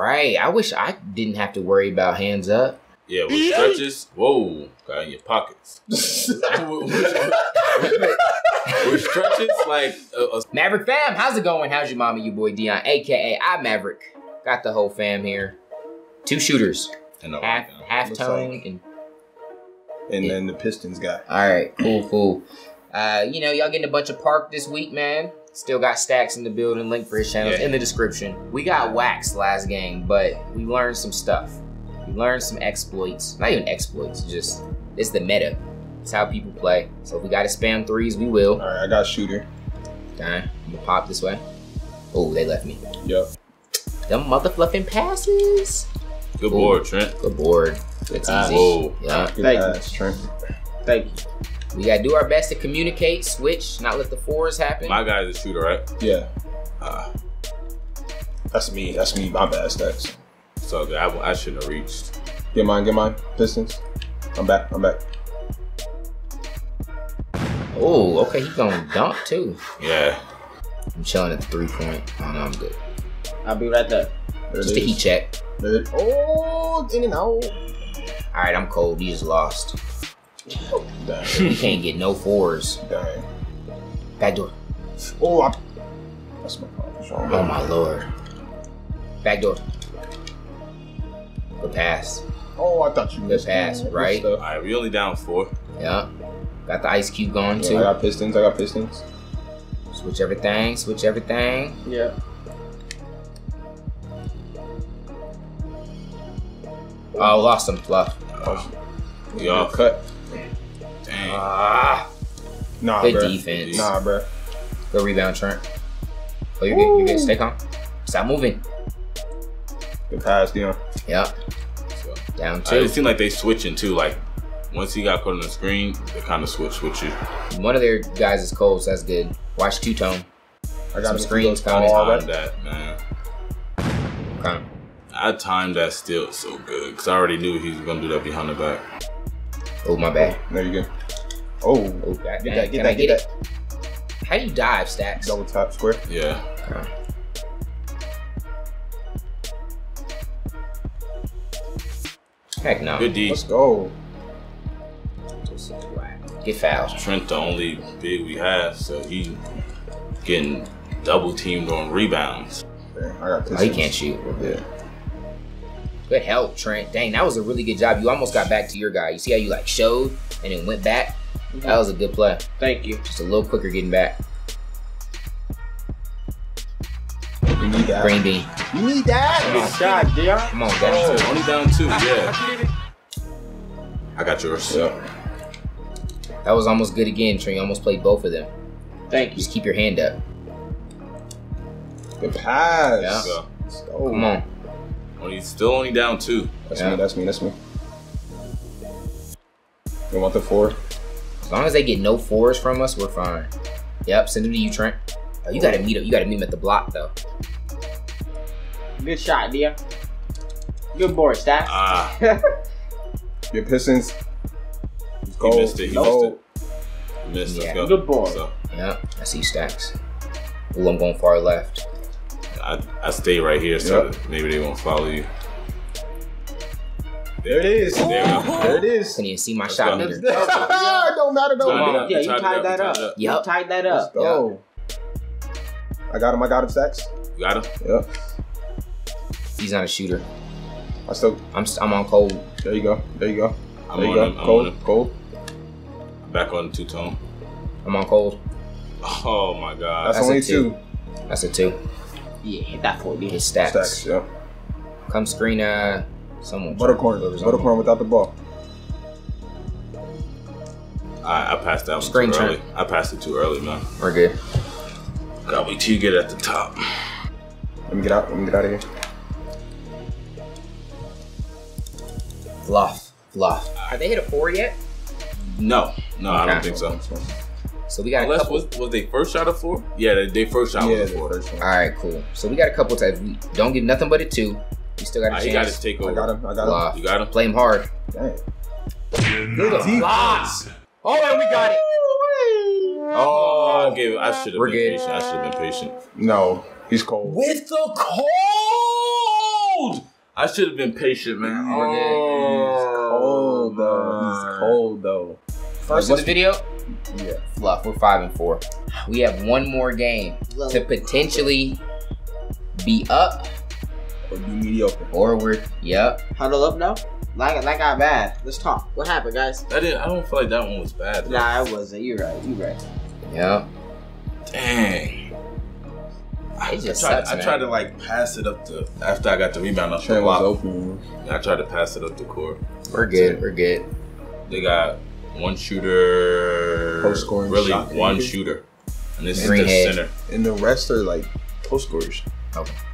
right. I wish I didn't have to worry about hands up. Yeah, with stretches. Whoa, got in your pockets. with, with stretches, like uh, uh, Maverick fam, how's it going? How's your mama? You boy Dion, aka I Maverick. Got the whole fam here. Two shooters, and half half tone like- and And then the Pistons guy. All right, cool, cool. Uh, you know, y'all getting a bunch of park this week, man. Still got stacks in the building. Link for his channels Yeah. in the description. We got waxed last game, but we learned some stuff. We learned some exploits. Not even exploits, just it's the meta. It's how people play. So if we got to spam threes, we will. All right, I got shooter. Okay, I'm gonna pop this way. Oh, they left me. Yep. Them mother fluffing passes. good Ooh. board, Trent. Good board. It's Ah, easy. whoa. Yeah. Thank you. Trent. Thank you. We gotta do our best to communicate, switch, not let the fours happen. My guy's a shooter, right? Yeah. Uh, That's me. That's me. My bad stats. so good. I, I shouldn't have reached. Get mine. Get mine. Pistons. I'm back. I'm back. Oh, okay, He's gonna dunk too. Yeah, I'm chilling at the three point. I know I'm good. I'll be right there. There Just a heat check. Oh, in and out. All right, I'm cold. You just lost. Dang. You can't get no fours. Dang. Back door. Oh, I, that's my fault. What's wrong? Oh my lord. Back door. Good pass. Oh, I thought you Good missed pass, Good right? all right. We only down four. Yeah. Got the ice cube going Yeah, too. I got Pistons. I got Pistons. Switch everything. Switch everything. Yeah. Oh, lost some fluff. Oh, We off. cut. Dang. Ah. Nah, Good bruh. defense. Nah, bruh. Good rebound, Trent. Oh, you're good. You're good. Stay calm. Stop moving. Good pass, Dion. Yep. So, Down uh, two. it seemed like they switching too. Like once he got caught on the screen, they kind of switched with you. One of their guys is cold, so that's good. Watch two tone. I got Some him screens those coming. all Timed that man. Come. I timed that still so good because I already knew he was gonna do that behind the back. Oh, my bad. There you go. Oh, Oh, God, get that, get Can that, I get get that. How do you dive, Stacks? Double top square. Yeah. Okay. Heck no. Good D. Let's go. Get fouled. Trent the only big we have, so he getting double teamed on rebounds. Dang, I got Oh, he can't shoot. Yeah. Good help, Trent. Dang, that was a really good job. You almost got back to your guy. You see how you like showed and then went back? Mm-hmm. That was a good play. Thank you. Just a little quicker getting back. You need that. Green bean. You need that. Good shot, Dion. Come on, guys. Oh, only down two, yeah. I got yours. Yeah. That was almost good again, Trent. You almost played both of them. Thank you. Just keep your hand up. Good pass. Yeah. So, Let's. Come on. only still only down two. That's Yeah. me. That's me. That's me. You want the four? As long as they get no fours from us, we're fine. Yep, send them to you, Trent. Oh, you gotta meet up. You gotta meet him at the block though. Good shot, Dion. Good board, Stacks. Ah, Your Pistons. he missed it. He No. missed it. He missed. Yeah. Go. Good board. So, Yep, I see stacks. Ooh, I'm going far left. I, I stay right here so Yep. maybe they won't follow you. There it is. There. There it is. Couldn't even see my Let's shot go. meter. it don't matter though. Tied it on. up, yeah, you tied it tied up, that tied up. it up. You tied that Let's up. go. I got him. I got him. Stacks. You got him? Yep. He's not a shooter. I still. I'm I'm on cold. There you go. There you go. I'm there you on go. him. I'm cold. on him. Cold. Back on two tone. I'm on cold. Oh my god. That's, That's only a two. two. That's a two. Yeah, hit that for Dion. His stacks. Stacks. Yeah. Come screen uh someone. Buttercorn. Whoever's on Buttercorn without the ball. I, I passed that one Screen too turn. early. I passed it too early, man. We're good. Gotta wait till you at the top. Let me get out. Let me get out of here. Fluff. Fluff. Have they hit a four yet? No, no, I don't think so. So we got a Unless couple. was was they first shot of four? Yeah, they, they first shot Yeah, was a four. All right, cool. So we got a couple times. We don't get nothing but a two. We still got a Ah, he got chance. his take I got him. I got him. Fluff. You got him. Play him hard. Dang. Good defense. Oh, and we got it. Oh, I gave. I should have been good. patient. I should have been patient. No, he's cold. With the cold. cold. I should have been patient, man. We're good. Cold though. He's cold though. First Like, of the video, Yeah. fluff. We're five and four. We have one more game to potentially be up, Or be mediocre. or we're yep. Huddle up now. Like that got bad. Let's talk. What happened, guys? I didn't. I don't feel like that one was bad. though. Nah, it wasn't. You're right. You're right. Yep. Dang. I, It just I tried, sucks, I man. tried to like pass it up to after I got the rebound off the Trent block. open. I tried to pass it up the court. We're good. We're good. They got one shooter, Post-scoring really shot. one shooter, and this is the head. center. And the rest are like post scorers.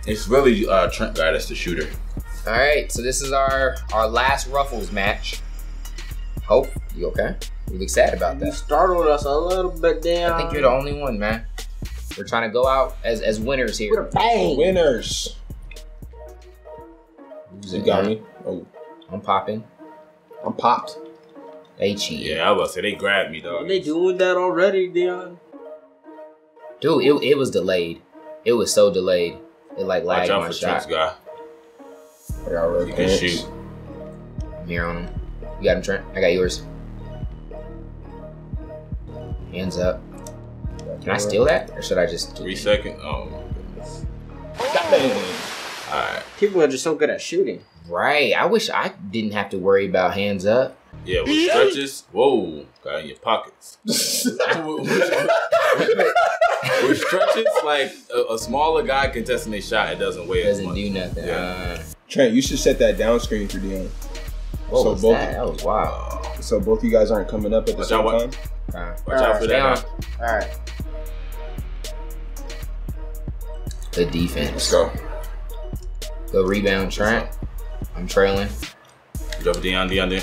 It's really uh, Trent guy that's the shooter. All right. So this is our our last ruffles match. Hope you okay? You look sad about You that. startled us a little bit down. I think you're the only one, man. We're trying to go out as as winners With here. a bang. Winners. You got me. Oh, I'm popping. I'm popped. They cheat. Yeah, I was about to say they grabbed me, dog. They doing that already, Dion? Dude, it, it was delayed. It was so delayed. It like Watch lagged out my for Trent's shot. guy. I got red He can shoot. I'm here on him. You got him, Trent? I got yours. Hands up. Can I steal that? Or should I just Three second. Oh my goodness. Goddamn. All right. People are just so good at shooting. Right. I wish I didn't have to worry about hands up. Yeah, with stretches. Whoa, got in your pockets. with stretches, like a, a smaller guy contesting a shot, it doesn't weigh as Doesn't do nothing. Yeah. Uh, Trent, you should set that down screen for Dion. what So was both- that? That was wild. So both you guys aren't coming up at the Watch same out, what- time. Uh, watch out for that. on. All right. The defense. Let's go. Go rebound, Trent. I'm trailing. Drop it Dion, Dion, Dion.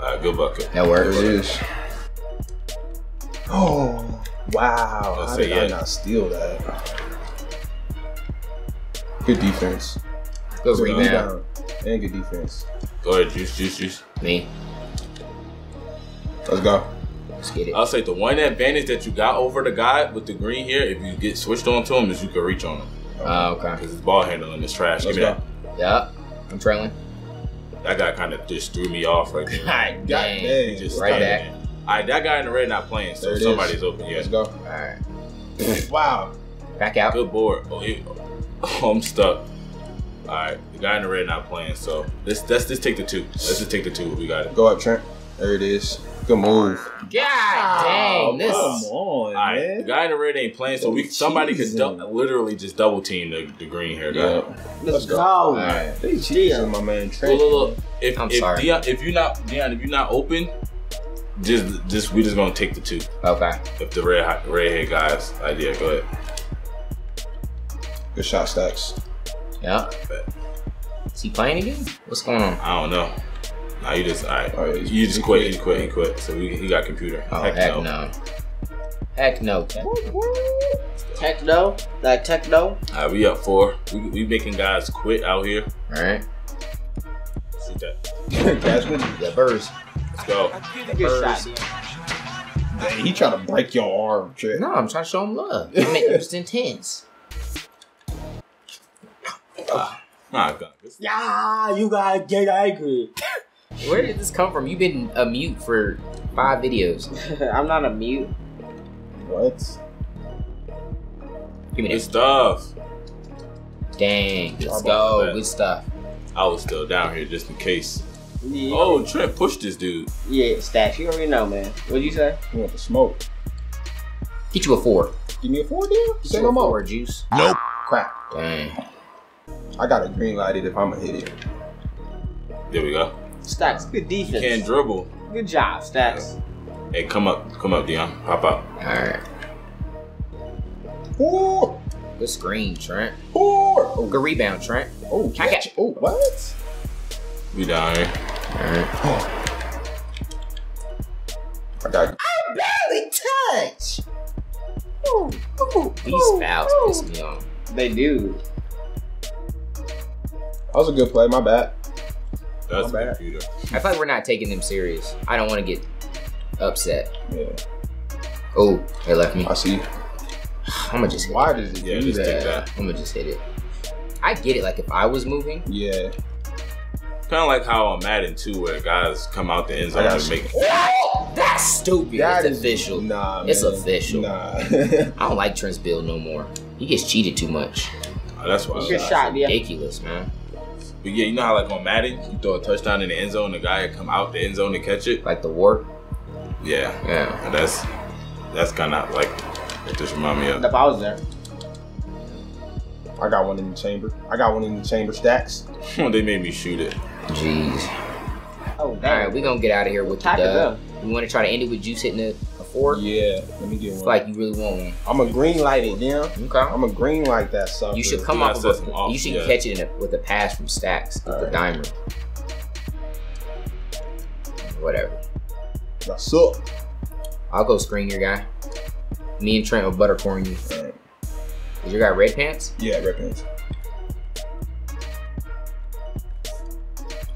All right, good bucket. That There works. it is. Oh, wow. Let's How say did I yeah. not steal that? Good defense. Good Good rebound. And good defense. Go ahead, juice, juice, juice. Me. Let's go. Let's get it. I'll say the one advantage that you got over the guy with the green here, if you get switched on to him, is you can reach on him Oh, okay. because his ball handling is trash. Let's Give me go. that. Yep. I'm trailing. That guy kind of just threw me off right there. God God dang. dang. He just Right kinda- back. All right, that guy in the red not playing, so There it is. somebody's open. Yeah, Let's go. Alright. wow. Back out. good board. Oh, he- oh, I'm stuck. All right, the guy in the red not playing, so let's let's just take the two. Let's just take the two. We got it. Go up, Trent. There it is. Good move. God dang. This Come on, All right, the guy in the red ain't playing, so we They somebody could cheesing. dou- literally just double team the, the green hair guy. Yeah. Let's go. Alright. They my man. Look, look, look. If I'm if sorry. Dion, if you're not Dion, if you're not open, just just we just gonna take the two. Okay. If the red ha- red hair guys idea, go ahead. Good shot stacks. Yep. Is he playing again? What's going on? I don't know. Nah, you just all right. Oh, yeah, you just he quit. quit. He quit. He quit. So we, he got computer. Oh, heck, no. Heck no. Heck no. Techno, like techno. All right, we up four. We, we making guys quit out here. Alright. Shoot that. That's what The birds. Let's go. Good shot. Dion. He trying to break your arm, Trent. No, I'm trying to show him love. I mean, it was intense. Ah, God. This- Yeah, you gotta get angry. Where did this come from? You've been a mute for five videos. I'm not a mute. What? Give me Good this. stuff. Dang. Let's go. Good stuff. I was still down here just in case. Yeah, Oh, Trent pushed this dude. yeah, Stash. You already know, man. What'd you say? You want the smoke? Get you a four. Give me a four, deal? Get Say no more. four, juice. Crap. Dang. I got a green lighted if I'm gonna hit it. There we go. Stacks. Good You defense. can't dribble. Good job, Stacks. Hey, come up, come up, Dion. Hop out. Alright. Four, Good screen, Trent. four. Oh, Good rebound, Trent. oh, I got- catch. Oh, what? We down here. Alright. I got. Barely touch. These fouls piss me off. They do. That was a good play. My bad. That's My bad. computer. I feel like we're not taking them serious. I don't want to get upset. Yeah, Oh, they left me. I see. I'm gonna just hit Why it. does it Yeah, do just take that? that. I'm gonna just hit it. I I get it. Like if I was moving, Yeah. Kind of like how on Madden too, where guys come out the end zone I got and you. make. that's stupid. That it's is- official. Nah, It's official. Nah. I don't like Trent's build no more. He gets cheated too much. Oh, that's why. You get shot, yeah. Ridiculous, man. But yeah, you know how like on Madden, you throw a touchdown in the end zone, the guy come out the end zone to catch it. Like the warp. Yeah, Yeah. and that's that's kind of like it just remind me of. If I was there. I got one in the chamber. I got one in the chamber stacks. they made me shoot it. Jeez. Oh, All right, damn. we gonna get out of here with the dub. up. We want to try to end it with Juice hitting a, a four. Yeah. Let me get It's one. like you really want one. I'm a green light it, damn. Okay. I'm a green light that sucker. You should come You off gotta of set a, off, You should yeah. catch it in a, with a pass from Stacks with the dimer. Whatever. What's up? I'll go screen your guy. Me and Trent will buttercorn you. Alright. Is your guy red pants? Yeah, red pants.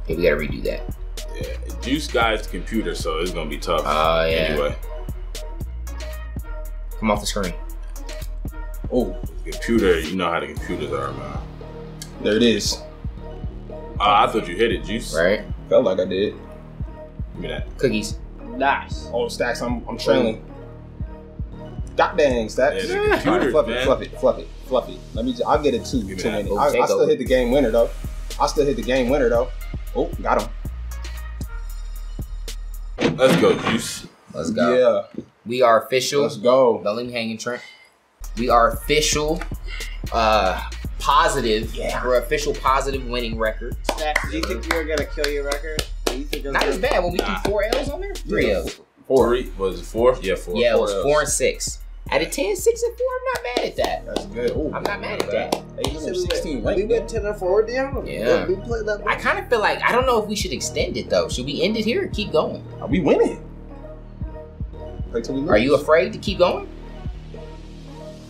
Okay, we gotta redo that. Yeah, Juice guy's computer, so it's gonna be tough. Oh yeah. Anyway, Come off the screen. Oh, computer, you know how the computers are, man. there it is. Oh, I thought you hit it, Juice. Right? Felt like I did. Give me that. Cookies. Nice. Oh, stacks. I'm I'm trailing. God dang, stacks. Yeah, the All right, computer, fluff man. it, fluff it, fluff it, fluff it. Let me. Just, I'll get a two. Give me two that. minute. Oh, I, I still hit the game winner though. I still hit the game winner though. Oh, got him. Let's go, Juice. Let's go. Yeah, We are official. let's go. Don't leave me hanging, Trent. We are official. Uh, positive. Yeah. We're official positive winning record. Stacks, do you think you were gonna kill your record? You think it was Not as bad when we Nah. threw four L's on there. Three L's. Four. Three was it four? Yeah, four. Yeah, it was L's. four and six. Out of 10, 6 and 4, I'm not mad at that. That's good. Ooh, I'm not mad at that. Hey, you 16 We right? went 10 and 4 down. Yeah. We played that I kind of feel like, I don't know if we should extend it though. Should we end it here or keep going? Are we winning? Wait till we lose. Are you afraid to keep going?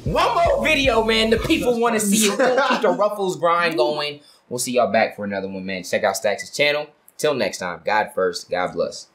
One more video, man. The people want to see it. We'll keep the Ruffles grind going. We'll see y'all back for another one, man. Check out Stacks' channel. Till next time, God first, God bless.